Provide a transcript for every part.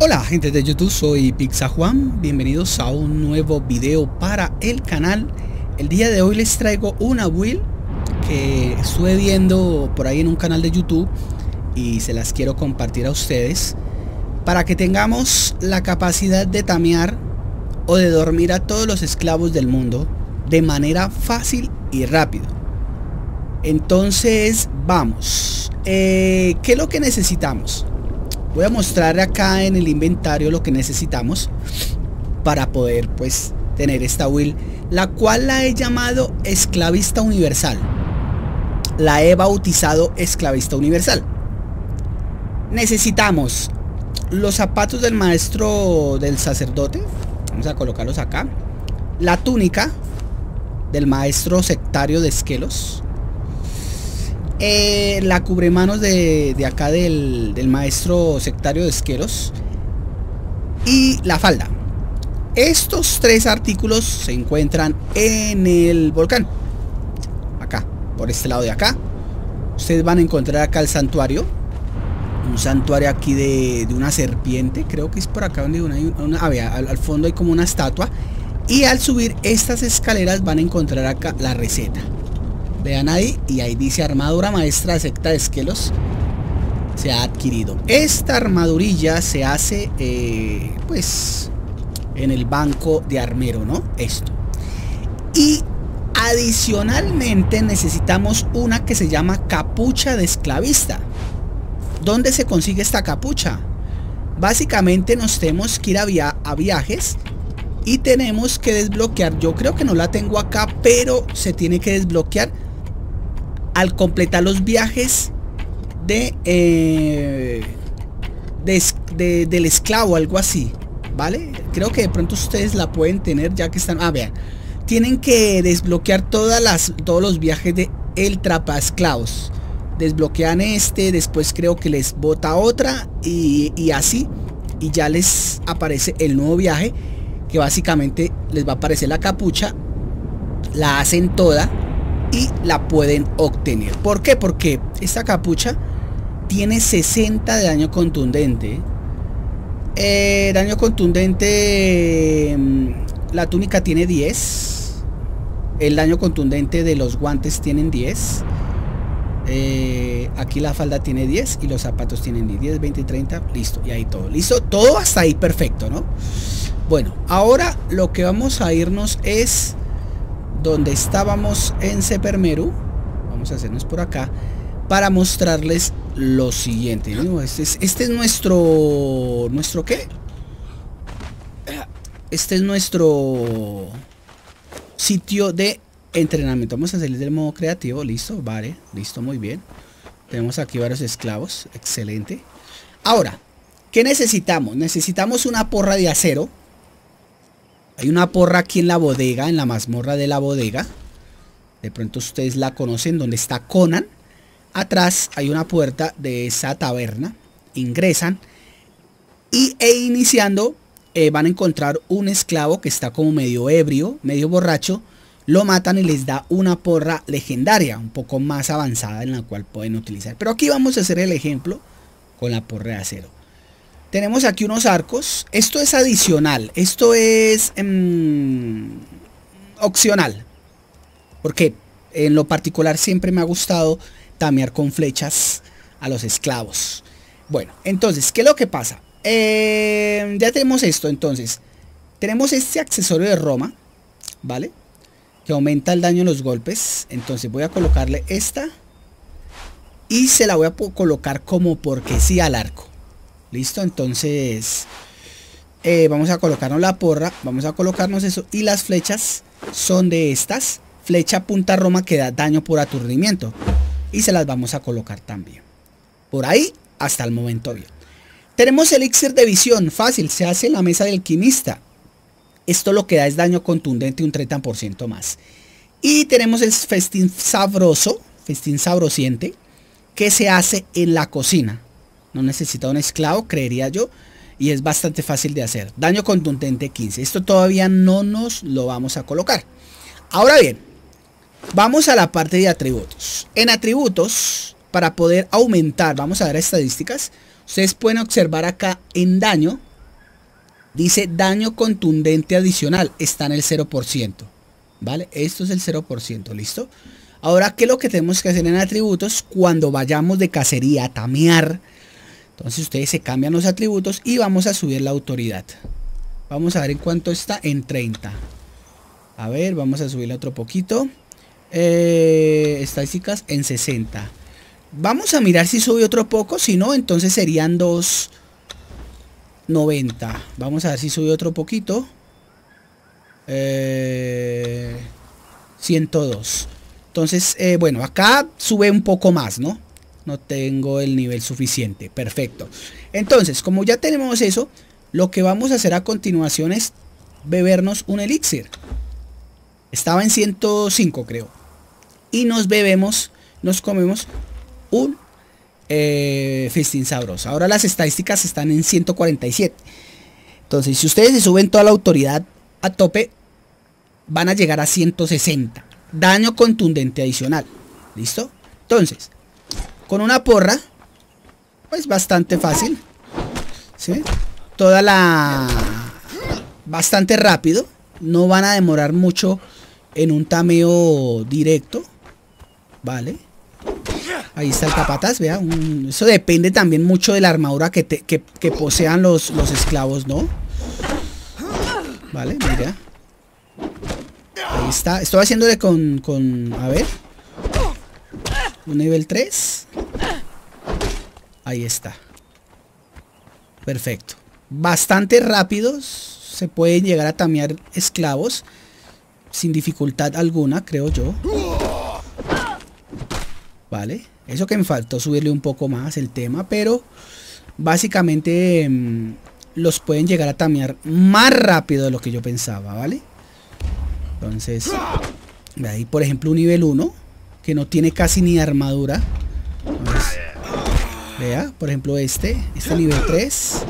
Hola gente de YouTube, soy Pixajuan, bienvenidos a un nuevo video para el canal. El día de hoy les traigo una build que estuve viendo por ahí en un canal de YouTube Y se las quiero compartir a ustedes Para que tengamos la capacidad de tamear o de dormir a todos los esclavos del mundo De manera fácil y rápido. Entonces vamos. Eh, ¿Qué es lo que necesitamos? Voy a mostrar acá en el inventario lo que necesitamos para poder pues tener esta will la cual la he llamado esclavista universal. La he bautizado esclavista universal. Necesitamos los zapatos del maestro del sacerdote. Vamos a colocarlos acá. La túnica del maestro sectario de esquelos eh, la cubremanos de, de acá del, del, maestro sectario de esqueros. Y la falda. Estos tres artículos se encuentran en el volcán. Acá, por este lado de acá. Ustedes van a encontrar acá el santuario. Un santuario aquí de, de una serpiente. Creo que es por acá donde una, una a ver, al, al fondo hay como una estatua. Y al subir estas escaleras van a encontrar acá la receta. Vean ahí, y ahí dice armadura maestra de secta de esquelos. Se ha adquirido. Esta armadurilla se hace, eh, pues, en el banco de armero, ¿no? Esto. Y adicionalmente necesitamos una que se llama capucha de esclavista. ¿Dónde se consigue esta capucha? Básicamente nos tenemos que ir a, via a viajes y tenemos que desbloquear. Yo creo que no la tengo acá, pero se tiene que desbloquear al completar los viajes eh, de, del esclavo, algo así, ¿vale? Creo que de pronto ustedes la pueden tener ya que están... Ah, vean. Tienen que desbloquear todas las, todos los viajes de el trapa esclavos. Desbloquean este, después creo que les bota otra y, y así. Y ya les aparece el nuevo viaje que básicamente les va a aparecer la capucha. La hacen toda y la pueden obtener. ¿Por qué? Porque esta capucha tiene 60 de daño contundente. Eh, daño contundente, mm, la túnica tiene 10. El daño contundente de los guantes tienen 10. Eh, aquí la falda tiene 10 y los zapatos tienen 10, 20 y 30. Listo, y ahí todo. Listo, todo hasta ahí perfecto, ¿no? Bueno, ahora lo que vamos a irnos es donde estábamos en Sepermeru. Vamos a hacernos por acá para mostrarles lo siguiente. Este es, este es nuestro... ¿Nuestro qué? Este es nuestro sitio de entrenamiento. Vamos a salir del modo creativo. Listo, vale. Listo, muy bien. Tenemos aquí varios esclavos. Excelente. Ahora, ¿qué necesitamos? Necesitamos una porra de acero hay una porra aquí en la bodega, en la mazmorra de la bodega. De pronto ustedes la conocen, donde está Conan. Atrás hay una puerta de esa taberna. Ingresan. Y e iniciando eh, van a encontrar un esclavo que está como medio ebrio, medio borracho. Lo matan y les da una porra legendaria, un poco más avanzada en la cual pueden utilizar. Pero aquí vamos a hacer el ejemplo con la porra de acero. Tenemos aquí unos arcos. Esto es adicional. Esto es mmm, opcional. Porque en lo particular siempre me ha gustado tamear con flechas a los esclavos. Bueno, entonces, ¿qué es lo que pasa? Eh, ya tenemos esto, entonces. Tenemos este accesorio de Roma, ¿vale? Que aumenta el daño en los golpes. Entonces voy a colocarle esta. Y se la voy a colocar como porque sí al arco. Listo, entonces eh, vamos a colocarnos la porra, vamos a colocarnos eso y las flechas son de estas. Flecha punta roma que da daño por aturdimiento y se las vamos a colocar también. Por ahí hasta el momento bien. Tenemos elixir de visión, fácil, se hace en la mesa del alquimista. Esto lo que da es daño contundente un 30% más. Y tenemos el festín sabroso, festín sabrosiente, que se hace en la cocina. No necesita un esclavo, creería yo. Y es bastante fácil de hacer. Daño contundente 15. Esto todavía no nos lo vamos a colocar. Ahora bien, vamos a la parte de atributos. En atributos, para poder aumentar, vamos a ver estadísticas. Ustedes pueden observar acá en daño. Dice daño contundente adicional. Está en el 0%. ¿Vale? Esto es el 0%. ¿Listo? Ahora, ¿qué es lo que tenemos que hacer en atributos? Cuando vayamos de cacería a tamear. Entonces ustedes se cambian los atributos y vamos a subir la autoridad. Vamos a ver en cuánto está. En 30. A ver, vamos a subirle otro poquito. Eh, estadísticas en 60. Vamos a mirar si sube otro poco. Si no, entonces serían 2.90. Vamos a ver si sube otro poquito. 102. Eh, entonces, eh, bueno, acá sube un poco más, ¿no? No tengo el nivel suficiente. Perfecto. Entonces, como ya tenemos eso, lo que vamos a hacer a continuación es bebernos un elixir. Estaba en 105, creo y nos bebemos, nos comemos un eh, festín sabroso. Ahora las estadísticas están en 147. Entonces, si ustedes se suben toda la autoridad a tope, van a llegar a 160. Daño contundente adicional. ¿Listo? Entonces, con una porra, pues bastante fácil. ¿Sí? Toda la... Bastante rápido. No van a demorar mucho en un tameo directo. Vale. Ahí está el capataz, vea. eso depende también mucho de la armadura que, posean los, los esclavos, ¿no? Vale, mira. Ahí está. Estoy haciéndole con, con... A ver. Un nivel 3. Ahí está. Perfecto. Bastante rápidos. Se pueden llegar a tamear esclavos. Sin dificultad alguna, creo yo. ¿vale? Eso que me faltó subirle un poco más el tema, pero básicamente mm, los pueden llegar a tamear más rápido de lo que yo pensaba, ¿vale? Entonces, ahí por ejemplo un nivel 1 que no tiene casi ni armadura. Por ejemplo este, este nivel 3.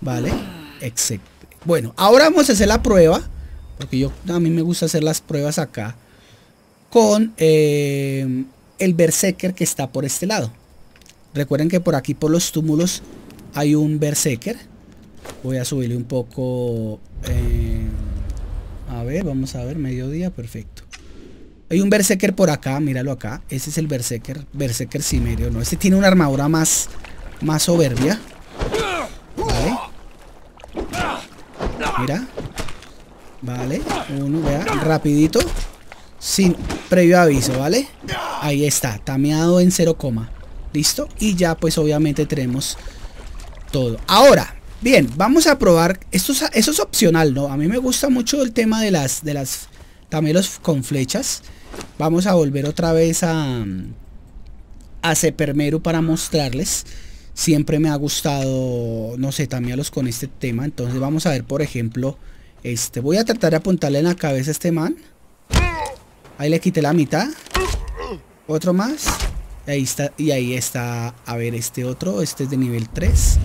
Vale, excelente. Bueno, ahora vamos a hacer la prueba, porque yo a mí me gusta hacer las pruebas acá con eh, el Berserker que está por este lado. Recuerden que por aquí por los túmulos hay un Berserker. Voy a subirle un poco... Eh, a ver, vamos a ver, mediodía, perfecto. Hay un Berserker por acá, míralo acá. Ese es el Berserker, Berserker Cimerio, ¿no? Este tiene una armadura más, más soberbia. Vale. Mira. Vale, uno, vea, rapidito sin previo aviso, ¿vale? Ahí está, tameado en 0, listo. Y ya pues obviamente tenemos todo. Ahora, bien, vamos a probar, esto es, eso es opcional, ¿no? A mí me gusta mucho el tema de las, de las tamelos con flechas. Vamos a volver otra vez a, a Cepermero para mostrarles. Siempre me ha gustado, no sé, tamearlos con este tema. Entonces vamos a ver, por ejemplo, este. Voy a tratar de apuntarle en la cabeza a este man. Ahí le quité la mitad. Otro más. Ahí está. Y ahí está. A ver, este otro. Este es de nivel 3.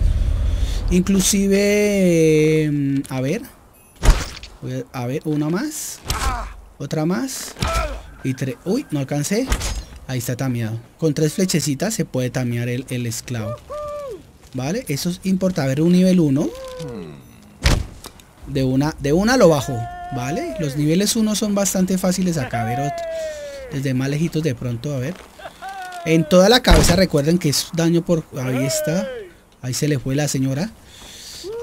Inclusive... Em, a ver. a, ver, una más. Otra más. Y tres. Uy, no alcancé. Ahí está tameado. Con tres flechecitas se puede tamear el, el esclavo. ¿Vale? Eso es importante. Ver, un nivel 1. De una, de una lo bajo. Vale, los niveles 1 son bastante fáciles acá. A ver, otro. desde más lejitos de pronto, a ver. En toda la cabeza recuerden que es daño por... Ahí está. Ahí se le fue la señora.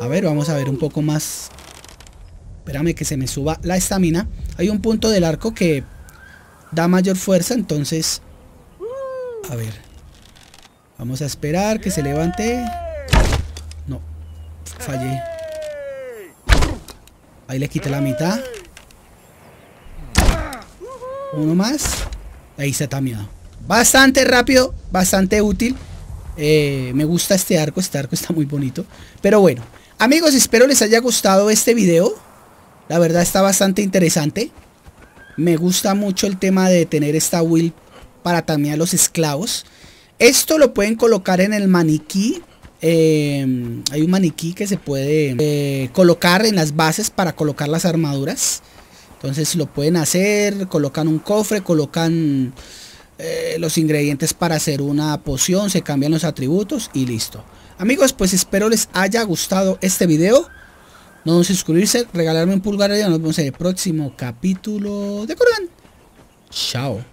A ver, vamos a ver un poco más. Espérame que se me suba la estamina. Hay un punto del arco que da mayor fuerza, entonces... A ver. Vamos a esperar que se levante. No, fallé. Ahí le quité la mitad. Uno más. Ahí se está miedo. Bastante rápido, bastante útil. Eh, me gusta este arco, este arco está muy bonito. Pero bueno, amigos, espero les haya gustado este video. La verdad está bastante interesante. Me gusta mucho el tema de tener esta will para tamear los esclavos. Esto lo pueden colocar en el maniquí Em, hay un maniquí que se puede eh, colocar en las bases para colocar las armaduras. Entonces lo pueden hacer, colocan un cofre, colocan eh, los ingredientes para hacer una poción, se cambian los atributos y listo. Amigos, pues espero les haya gustado este video. No se suscribirse, regalarme un pulgar y nos vemos en el próximo capítulo de Corán. Chao.